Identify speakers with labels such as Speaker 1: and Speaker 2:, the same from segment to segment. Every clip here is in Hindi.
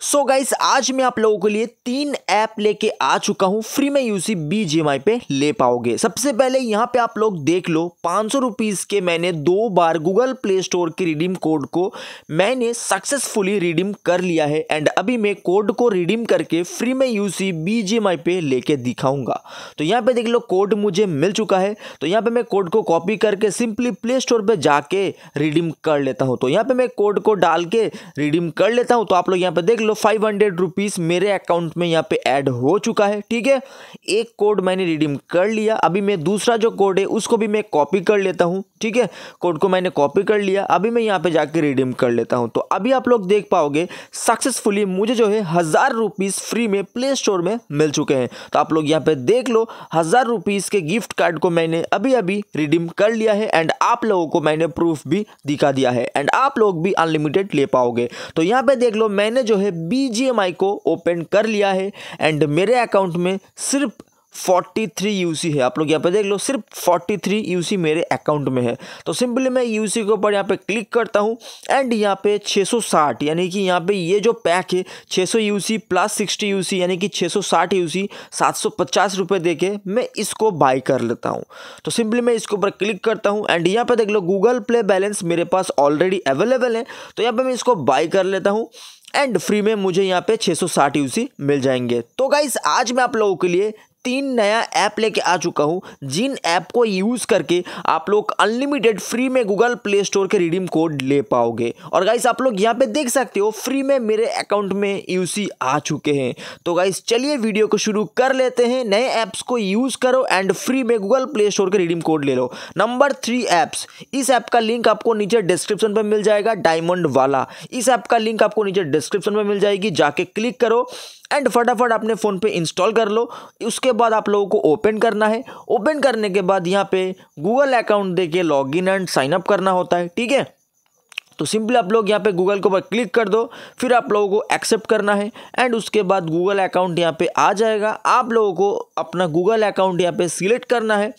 Speaker 1: सो so गाइस आज मैं आप लोगों के लिए तीन ऐप लेके आ चुका हूँ। फ्री में यूसी बी जी पे ले पाओगे। सबसे पहले यहाँ पे आप लोग देख लो, पाँच सौ के मैंने दो बार गूगल प्ले स्टोर के रिडीम कोड को मैंने सक्सेसफुली रिडीम कर लिया है। एंड अभी मैं कोड को रिडीम करके फ्री में यूसी बी जी पे लेके दिखाऊँगा। तो यहाँ पे देख लो कोड मुझे मिल चुका है। तो यहाँ पे मैं कोड को कॉपी करके सिंपली प्ले स्टोर पर जाके रिडीम कर लेता हूँ। तो यहाँ पे मैं कोड को डाल के रिडीम कर लेता हूँ। तो आप लोग यहाँ पे देख लो लो फाइव हंड्रेड रुपीज़ मेरे अकाउंट में यहाँ पे ऐड हो चुका है, ठीक है? एक कोड मैंने रिडीम कर लिया। अभी मैं दूसरा जो कोड है, उसको भी मैं कॉपी कर लेता हूँ, ठीक है? कोड को मैंने कॉपी कर लिया। अभी मैं यहाँ पे जाके रिडीम कर लेता हूँ। तो अभी आप लोग देख पाओगे सक्सेसफुली मुझे जो है हज़ार रुपीज़ फ्री में प्ले स्टोर में मिल चुके हैं। तो आप लोग यहाँ पे देख लो, हज़ार रुपीज़ के गिफ्ट कार्ड को मैंने अभी अभी रिडीम कर लिया है एंड आप लोगों को मैंने प्रूफ भी दिखा दिया है एंड आप लोग भी अनलिमिटेड ले पाओगे। तो यहाँ पे देख लो, मैंने जो है BGMI को ओपन कर लिया है एंड मेरे अकाउंट में सिर्फ़ 43 यूसी है। आप लोग यहाँ पे देख लो, सिर्फ़ 43 यूसी मेरे अकाउंट में है। तो सिंपली मैं यूसी के ऊपर यहाँ पे क्लिक करता हूँ एंड यहाँ पे 660 यानी कि यहाँ पे ये जो पैक है 600 यूसी प्लस 60 यूसी यानी कि 660 यूसी सात सौ पचास रुपये दे के मैं इसको बाई कर लेता हूँ। तो सिंपली मैं इसके ऊपर क्लिक करता हूँ एंड यहाँ पर देख लो गूगल प्ले बैलेंस मेरे पास ऑलरेडी अवेलेबल है। तो यहाँ पर मैं इसको बाई कर लेता हूँ। एंड फ्री में मुझे यहाँ पे 660 यूसी मिल जाएँगे। तो गाइज़ आज मैं आप लोगों के लिए तीन नया ऐप लेके आ चुका हूँ। जिन ऐप को यूज़ करके आप लोग अनलिमिटेड फ्री में गूगल प्ले स्टोर के रिडीम कोड ले पाओगे। और गाइस, आप लोग यहाँ पे देख सकते हो, फ्री में मेरे अकाउंट में यूसी आ चुके हैं। तो गाइस, चलिए वीडियो को शुरू कर लेते हैं। नए ऐप्स को यूज़ करो एंड फ्री में गूगल प्ले स्टोर के रिडीम कोड ले लो। Number three apps. इस ऐप का लिंक आपको नीचे डिस्क्रिप्शन पर मिल जाएगा, डायमंड वाला। इस ऐप का लिंक आपको नीचे डिस्क्रिप्शन में मिल जाएगी, जाके क्लिक करो। एंड फटाफट अपने फ़ोन पे इंस्टॉल कर लो। उसके बाद आप लोगों को ओपन करना है। ओपन करने के बाद यहाँ पे गूगल अकाउंट दे के लॉग इन एंड साइनअप करना होता है। ठीक है? तो सिंपली आप लोग यहाँ पे गूगल के ऊपर क्लिक कर दो। फिर आप लोगों को एक्सेप्ट करना है। एंड उसके बाद गूगल अकाउंट यहाँ पे आ जाएगा। आप लोगों को अपना गूगल अकाउंट यहाँ पे सिलेक्ट करना है।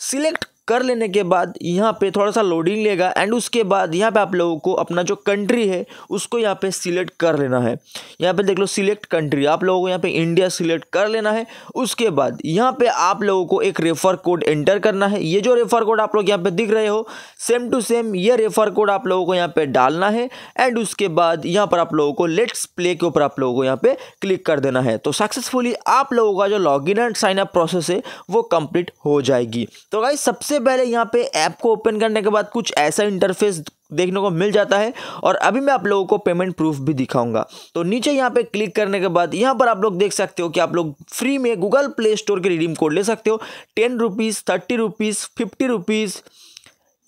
Speaker 1: सिलेक्ट कर लेने के बाद यहाँ पे थोड़ा सा लोडिंग लेगा एंड उसके बाद यहाँ पे आप लोगों को अपना जो कंट्री है, उसको यहाँ पे सिलेक्ट कर लेना है। यहाँ पे देख लो सिलेक्ट कंट्री आप लोगों को यहाँ पे इंडिया सिलेक्ट कर लेना है। उसके बाद यहाँ पे आप लोगों को एक रेफर कोड एंटर करना है। ये जो रेफर कोड आप लोग यहाँ पे दिख रहे हो सेम टू सेम ये रेफर कोड आप लोगों को यहाँ पे डालना है एंड उसके बाद यहाँ पर आप लोगों को लेट्स प्ले के ऊपर आप लोगों को यहाँ पे क्लिक कर देना है। तो सक्सेसफुली आप लोगों का जो log in and sign up process है, वो कंप्लीट हो जाएगी। तो भाई सबसे सबसे पहले यहाँ पे ऐप को ओपन करने के बाद कुछ ऐसा इंटरफेस देखने को मिल जाता है और अभी मैं आप लोगों को पेमेंट प्रूफ भी दिखाऊँगा। तो नीचे यहाँ पे क्लिक करने के बाद यहाँ पर आप लोग देख सकते हो कि आप लोग फ्री में गूगल प्ले स्टोर के रिडीम कोड ले सकते हो। Ten rupees thirty rupees fifty rupees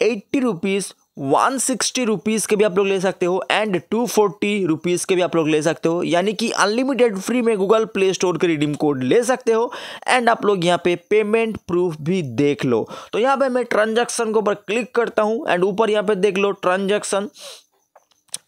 Speaker 1: eighty rupees one sixty rupees के भी आप लोग ले सकते हो एंड टू फोर्टी रुपीज़ के भी आप लोग ले सकते हो, यानी कि अनलिमिटेड फ्री में गूगल प्ले स्टोर के रिडीम कोड ले सकते हो एंड आप लोग यहाँ पे पेमेंट प्रूफ भी देख लो। तो यहाँ पे मैं ट्रांजैक्शन के ऊपर क्लिक करता हूँ एंड ऊपर यहाँ पे देख लो ट्रांजैक्शन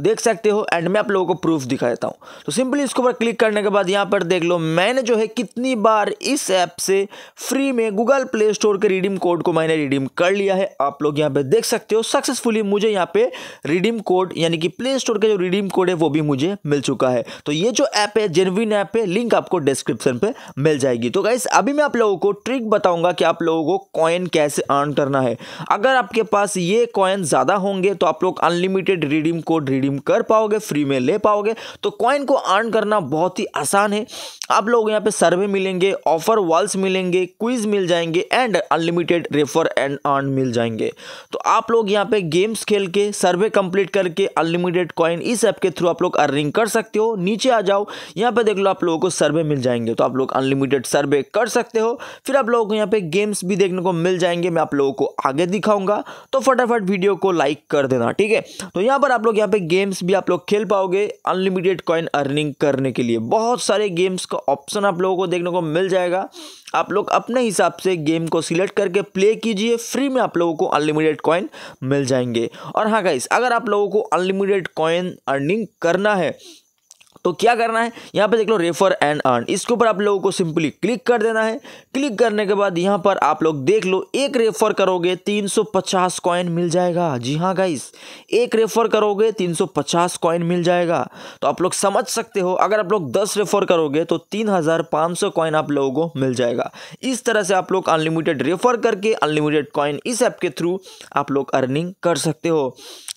Speaker 1: देख सकते हो एंड मैं आप लोगों को प्रूफ दिखा देता हूँ। तो सिंपली इसके ऊपर क्लिक करने के बाद यहाँ पर देख लो, मैंने जो है कितनी बार इस ऐप से फ्री में गूगल प्ले स्टोर के रिडीम कोड को मैंने रिडीम कर लिया है। आप लोग यहाँ पे देख सकते हो सक्सेसफुली मुझे यहाँ पे रिडीम कोड यानी कि प्ले स्टोर का जो रिडीम कोड है, वो भी मुझे मिल चुका है। तो ये जो ऐप है जेनविन ऐप है लिंक आपको डिस्क्रिप्शन पे मिल जाएगी। तो गाइस अभी मैं आप लोगों को ट्रिक बताऊँगा कि आप लोगों को कॉइन कैसे अर्न करना है। अगर आपके पास ये कॉइन ज़्यादा होंगे तो आप लोग unlimited redeem code redeem redeem कर पाओगे फ्री में ले पाओगे तो कॉइन को अर्न करना बहुत ही आसान है। आप लोग यहाँ पे सर्वे मिलेंगे ऑफ़र वॉल्स मिलेंगे क्विज मिल जाएँगे and unlimited refer and earn मिल जाएँगे। तो आप लोग यहाँ पे गेम्स खेल के सर्वे कंप्लीट करके अनलिमिटेड कॉइन इस ऐप के थ्रू आप लोग अर्निंग कर सकते हो। नीचे आ जाओ, यहाँ पे देख लो आप लोगों को सर्वे मिल जाएँगे तो आप लोग अनलिमिटेड सर्वे कर सकते हो। फिर आप लोगों को यहाँ पे गेम्स भी देखने को मिल जाएँगे, मैं आप लोगों को आगे दिखाऊँगा। तो फटाफट वीडियो को लाइक कर देना, ठीक है? तो यहाँ पर आप लोग यहाँ पे गेम्स भी आप लोग खेल पाओगे अनलिमिटेड कॉइन अर्निंग करने के लिए। बहुत सारे गेम्स का ऑप्शन आप लोगों को देखने को मिल जाएगा। आप लोग अपने हिसाब से गेम को सिलेक्ट करके प्ले कीजिए, फ्री में आप लोगों को अनलिमिटेड कॉइन मिल जाएँगे। और हाँ गाइस अगर आप लोगों को अनलिमिटेड कॉइन अर्निंग करना है तो क्या करना है? यहाँ पे देख लो रेफर एंड अर्न इसके ऊपर आप लोगों को सिंपली क्लिक कर देना है। क्लिक करने के बाद यहाँ पर आप लोग देख लो, एक रेफर करोगे 350 कॉइन मिल जाएगा। जी हाँ गाइस एक रेफर करोगे 350 कॉइन मिल जाएगा। तो आप लोग समझ सकते हो, अगर आप लोग 10 रेफर करोगे तो 3500 कॉइन आप लोगों को मिल जाएगा। इस तरह से आप लोग अनलिमिटेड रेफर करके अनलिमिटेड कॉइन इस ऐप के थ्रू आप लोग अर्निंग कर सकते हो।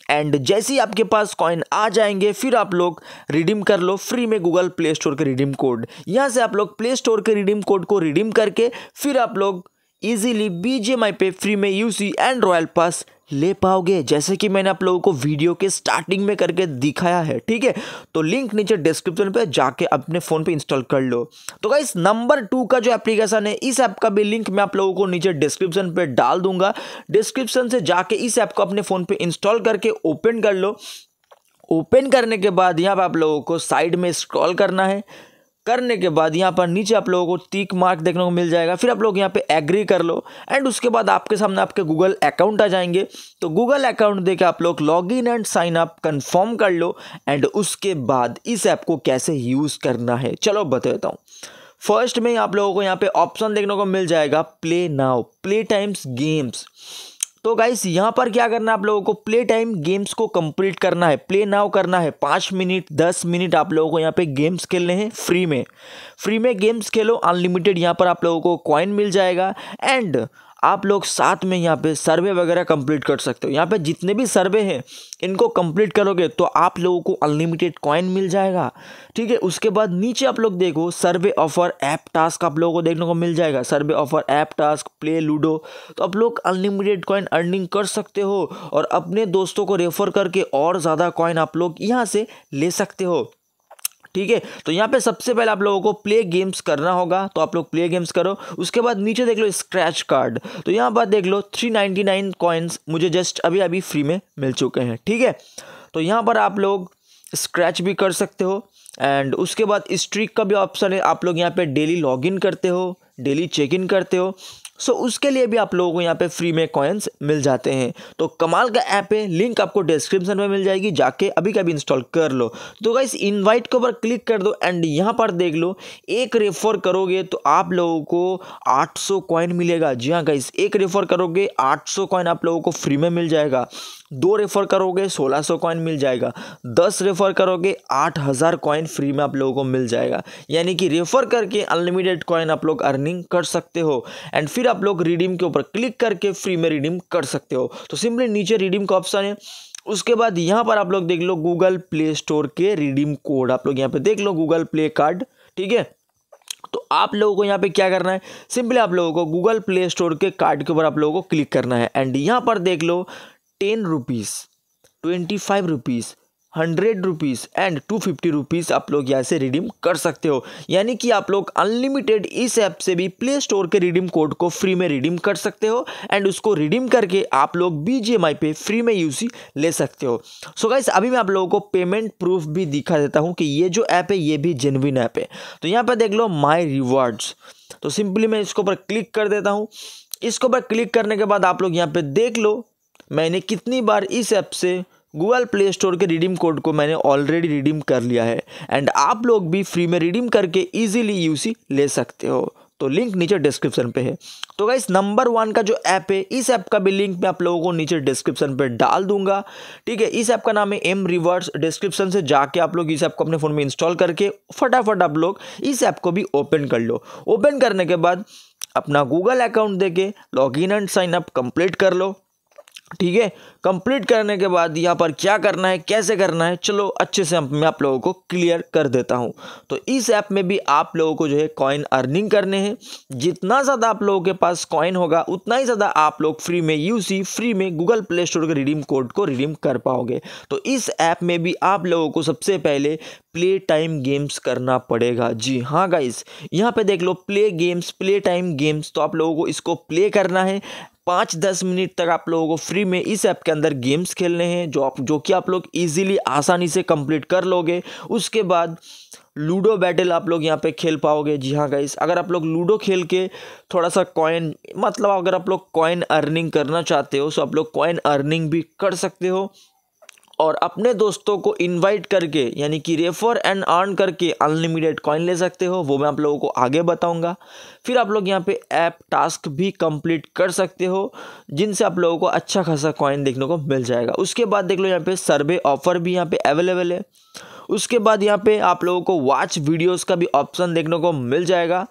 Speaker 1: एंड जैसे ही आपके पास कॉइन आ जाएँगे, फिर आप लोग रिडीम कर लो फ्री में गूगल प्ले स्टोर के रिडीम कोड यहाँ से आप लोग प्ले स्टोर के रिडीम कोड को रिडीम करके, फिर आप लोग इजीली बी पे फ्री में यूसी एंड रॉयल पास ले पाओगे? जैसे कि मैंने आप लोगों को वीडियो के स्टार्टिंग में करके दिखाया है, ठीक है? तो लिंक नीचे डिस्क्रिप्शन पे जाके अपने फ़ोन पे इंस्टॉल कर लो। तो गाइस नंबर टू का जो एप्लीकेशन है, इस ऐप का भी लिंक मैं आप लोगों को नीचे डिस्क्रिप्शन पे डाल दूँगा। डिस्क्रिप्शन से जाके इस ऐप को अपने फ़ोन पे इंस्टॉल करके ओपन कर लो। ओपन करने के बाद यहाँ पर आप लोगों को साइड में स्क्रॉल करना है। करने के बाद यहाँ पर नीचे आप लोगों को टिक मार्क देखने को मिल जाएगा। फिर आप लोग यहाँ पे एग्री कर लो। एंड उसके बाद आपके सामने आपके गूगल अकाउंट आ जाएँगे। तो गूगल अकाउंट देके आप लोग log in and sign up confirm कर लो। एंड उसके बाद इस ऐप को कैसे यूज़ करना है? चलो बता देता हूँ। फ़र्स्ट में आप लोगों को यहाँ पे ऑप्शन देखने को मिल जाएगा। Play now play times games तो गाइस यहाँ पर क्या करना है आप लोगों को? प्ले टाइम गेम्स को कंप्लीट करना है। प्ले नाउ करना है। पाँच मिनट दस मिनट आप लोगों को यहाँ पे गेम्स खेलने हैं फ्री में। फ्री में गेम्स खेलो अनलिमिटेड यहाँ पर आप लोगों को कॉइन मिल जाएगा। एंड आप लोग साथ में यहाँ पे सर्वे वगैरह कंप्लीट कर सकते हो। यहाँ पे जितने भी सर्वे हैं, इनको कंप्लीट करोगे तो आप लोगों को अनलिमिटेड कॉइन मिल जाएगा। ठीक है? उसके बाद नीचे आप लोग देखो, सर्वे ऑफ़र ऐप टास्क आप लोगों को देखने को मिल जाएगा। Survey offer app task play ludo तो आप लोग अनलिमिटेड कॉइन अर्निंग कर सकते हो और अपने दोस्तों को रेफर करके और ज़्यादा कॉइन आप लोग यहाँ से ले सकते हो। ठीक है? तो यहाँ पे सबसे पहले आप लोगों को प्ले गेम्स करना होगा तो आप लोग प्ले गेम्स करो। उसके बाद नीचे देख लो स्क्रैच कार्ड तो यहाँ पर देख लो थ्री नाइन्टी नाइन कॉइन्स मुझे जस्ट अभी अभी फ्री में मिल चुके हैं, ठीक है? तो यहाँ पर आप लोग स्क्रैच भी कर सकते हो एंड उसके बाद स्ट्रिक का भी ऑप्शन है। आप लोग यहाँ पे डेली लॉगिन करते हो डेली चेक इन करते हो। सो उसके लिए भी आप लोगों को यहाँ पे फ्री में कॉइन्स मिल जाते हैं। तो कमाल का ऐप है लिंक आपको डिस्क्रिप्शन में मिल जाएगी, जाके अभी कभी इंस्टॉल कर लो। तो गाइस इनवाइट के ऊपर क्लिक कर दो एंड यहाँ पर देख लो, एक रेफर करोगे तो आप लोगों को 800 कॉइन मिलेगा। जी हाँ गाइस एक रेफर करोगे 800 कॉइन आप लोगों को फ्री में मिल जाएगा। दो रेफर करोगे 1600 कॉइन मिल जाएगा। दस रेफर करोगे, आठ हज़ार कॉइन फ्री में आप लोगों को मिल जाएगा। यानी कि रेफर करके अनलिमिटेड कॉइन आप लोग अर्निंग कर सकते हो। एंड फिर आप लोग रिडीम के ऊपर क्लिक करके फ्री में रिडीम कर सकते हो। तो सिंपली नीचे रिडीम का ऑप्शन है। उसके बाद यहाँ पर आप लोग देख लो गूगल प्ले स्टोर के रिडीम कोड आप लोग यहाँ पे देख लो गूगल प्ले कार्ड ठीक है? तो आप लोगों को यहाँ पे क्या करना है? सिंपली आप लोगों को गूगल प्ले स्टोर के कार्ड के ऊपर आप लोगों को क्लिक करना है। एंड यहाँ पर देख लो ten rupees twenty five rupees hundred rupees and two fifty rupees आप लोग यहाँ से रिडीम कर सकते हो। यानी कि आप लोग अनलिमिटेड इस ऐप से भी प्ले स्टोर के रिडीम कोड को फ्री में रिडीम कर सकते हो एंड उसको रिडीम करके आप लोग BGMI पे फ्री में यूसी ले सकते हो। सो so गाइस अभी मैं आप लोगों को पेमेंट प्रूफ भी दिखा देता हूँ कि ये जो ऐप है, ये भी जेनविन ऐप है। तो यहाँ पर देख लो माई रिवॉर्ड्स तो सिंपली मैं इसके ऊपर क्लिक कर देता हूँ। इसके ऊपर क्लिक करने के बाद आप लोग यहाँ पे देख लो, मैंने कितनी बार इस ऐप से गूगल प्ले स्टोर के रिडीम कोड को मैंने ऑलरेडी रिडीम कर लिया है एंड आप लोग भी फ्री में रिडीम करके इजीली यूसी ले सकते हो। तो लिंक नीचे डिस्क्रिप्शन पे है। तो गाइस नंबर वन का जो ऐप है, इस ऐप का भी लिंक मैं आप लोगों को नीचे डिस्क्रिप्शन पे डाल दूँगा। ठीक है, इस ऐप का नाम है एम रिवर्स डिस्क्रिप्शन से जाके आप लोग इस ऐप को अपने फ़ोन में इंस्टॉल करके फटाफट आप लोग इस ऐप को भी ओपन कर लो। ओपन करने के बाद अपना गूगल अकाउंट दे के log in and sign up complete कर लो। ठीक है? कंप्लीट करने के बाद यहाँ पर क्या करना है, कैसे करना है? चलो, अच्छे से मैं आप लोगों को क्लियर कर देता हूँ। तो इस ऐप में भी आप लोगों को जो है कॉइन अर्निंग करने हैं। जितना ज़्यादा आप लोगों के पास कॉइन होगा, उतना ही ज़्यादा आप लोग फ्री में यूसी फ्री में गूगल प्ले स्टोर के रिडीम कोड को रिडीम कर पाओगे। तो इस ऐप में भी आप लोगों को सबसे पहले प्ले टाइम गेम्स करना पड़ेगा। जी हाँ गाइस यहाँ पे देख लो play games play time games तो आप लोगों को इसको प्ले करना है। पाँच दस मिनट तक आप लोगों को फ्री में इस ऐप के अंदर गेम्स खेलने हैं, जो आप, जो कि आप लोग इजीली आसानी से कंप्लीट कर लोगे। उसके बाद लूडो बैटल आप लोग यहाँ पे खेल पाओगे। जी हाँ गाइस अगर आप लोग लूडो खेल के थोड़ा सा कॉइन मतलब अगर आप लोग कॉइन अर्निंग करना चाहते हो तो आप लोग कॉइन अर्निंग भी कर सकते हो। और अपने दोस्तों को इनवाइट करके, यानी कि रेफर एंड अर्न करके अनलिमिटेड कॉइन ले सकते हो। वो मैं आप लोगों को आगे बताऊँगा। फिर आप लोग यहाँ पे ऐप टास्क भी कंप्लीट कर सकते हो, जिनसे आप लोगों को अच्छा खासा कॉइन देखने को मिल जाएगा। उसके बाद देख लो यहाँ पे सर्वे ऑफ़र भी यहाँ पे अवेलेबल है। उसके बाद यहाँ पे आप लोगों को वॉच वीडियोस का भी ऑप्शन देखने को मिल जाएगा।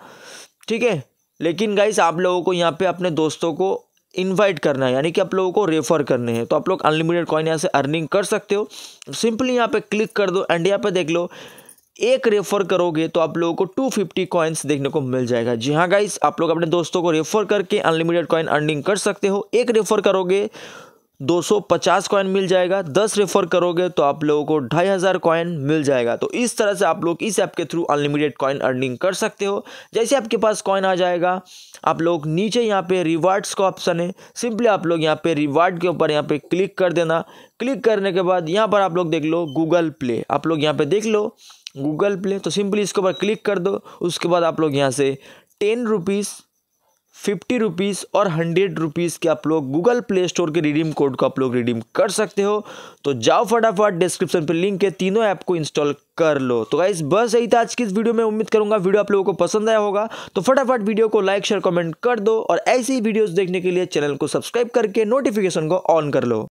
Speaker 1: ठीक है? लेकिन गाइस आप लोगों को यहाँ पे अपने दोस्तों को इनवाइट करना है, यानी कि आप लोगों को रेफर करने हैं। तो आप लोग अनलिमिटेड कॉइन यहाँ से अर्निंग कर सकते हो। सिंपली यहाँ पे क्लिक कर दो एंड यहाँ पे देख लो, एक रेफर करोगे तो आप लोगों को टू फिफ्टी कॉइन्स देखने को मिल जाएगा। जी हाँ गाइस आप लोग अपने दोस्तों को रेफर करके अनलिमिटेड कॉइन अर्निंग कर सकते हो। एक रेफर करोगे 250 कॉइन मिल जाएगा 10 रेफर करोगे तो आप लोगों को ढाई हज़ार कॉइन मिल जाएगा। तो इस तरह से आप लोग इस ऐप के थ्रू अनलिमिटेड कॉइन अर्निंग कर सकते हो। जैसे आपके पास कॉइन आ जाएगा, आप लोग नीचे यहाँ पे रिवार्ड्स का ऑप्शन है। सिंपली आप लोग यहाँ पे रिवार्ड के ऊपर यहाँ पे क्लिक कर देना। क्लिक करने के बाद यहाँ पर आप लोग देख लो गूगल प्ले आप लोग यहाँ पे देख लो गूगल प्ले तो सिंपली इसके ऊपर क्लिक कर दो। उसके बाद आप लोग यहाँ से टेन रुपीज़ फिफ्टी रुपीज़ और हंड्रेड रुपीज़ के आप लोग गूगल प्ले स्टोर के रिडीम कोड को आप लोग रिडीम कर सकते हो। तो जाओ फटाफट डिस्क्रिप्शन पे लिंक है, तीनों ऐप को इंस्टॉल कर लो। तो गाइस बस यही था आज की इस वीडियो में। उम्मीद करूँगा वीडियो आप लोगों को पसंद आया होगा। तो फटाफट वीडियो को लाइक शेयर कमेंट कर दो और ऐसी वीडियोज़ देखने के लिए चैनल को सब्सक्राइब करके नोटिफिकेशन को ऑन कर लो।